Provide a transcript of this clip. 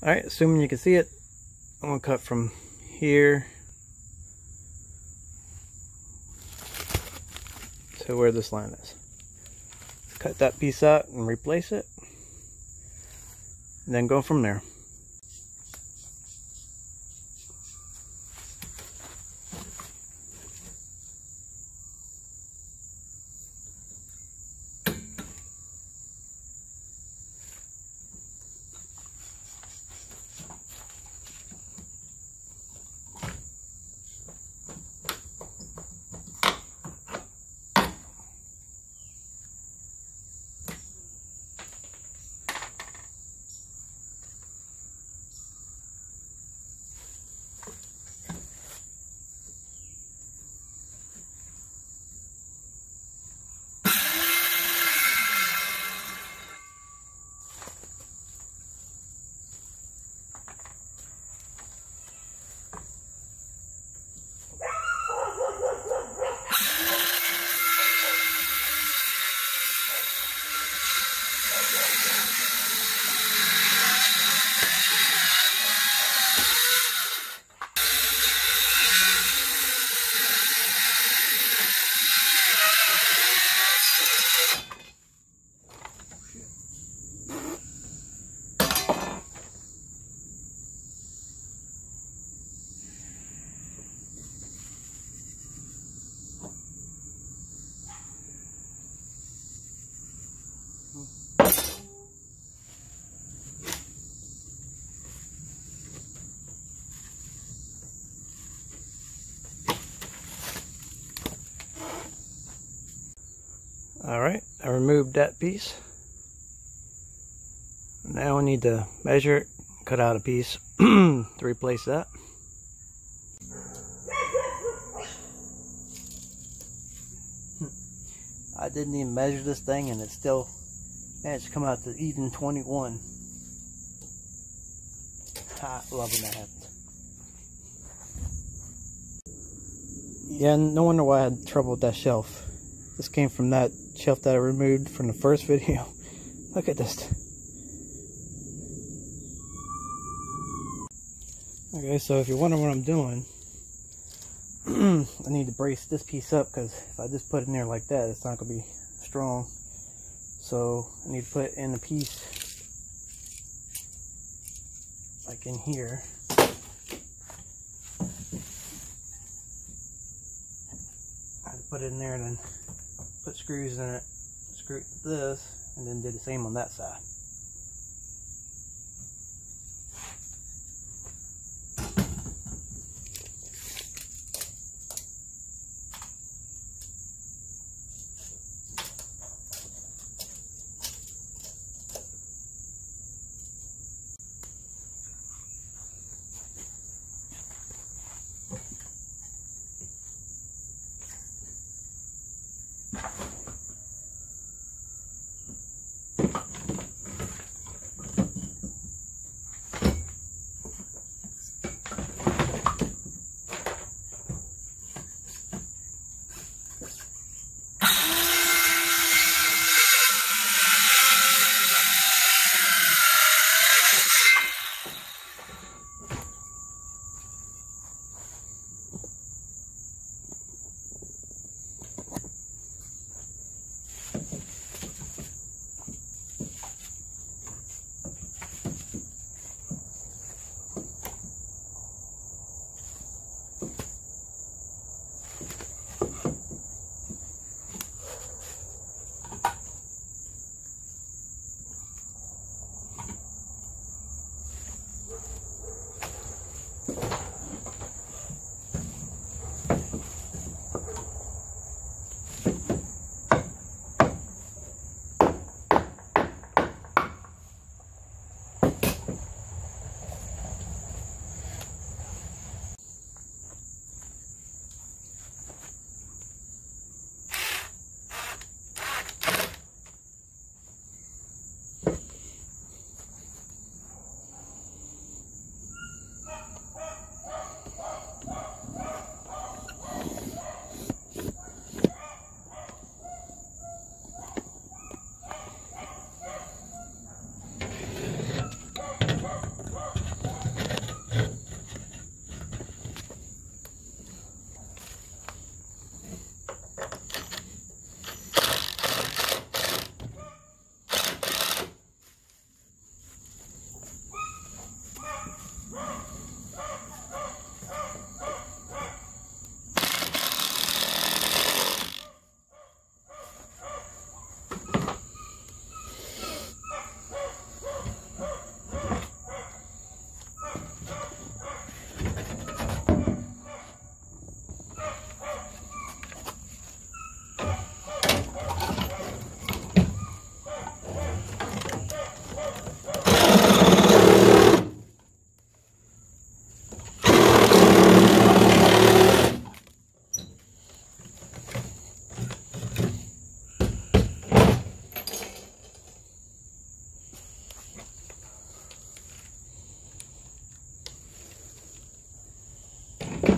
Alright, assuming you can see it, I'm to cut from here to where this line is. Cut that piece out and replace it. And then go from there. Alright, I removed that piece. Now I need to measure it, cut out a piece to replace that. I didn't even measure this thing and it still managed to come out to even 21. I love when that happens. Yeah, no wonder why I had trouble with that shelf. This came from that shelf that I removed from the first video. Look at this. Okay, so if you're wondering what I'm doing, I need to brace this piece up because if I just put it in there like that, it's not going to be strong. So I need to put in a piece like in here. I put it in there and then put screws in it, screw this, and then did the same on that side. think.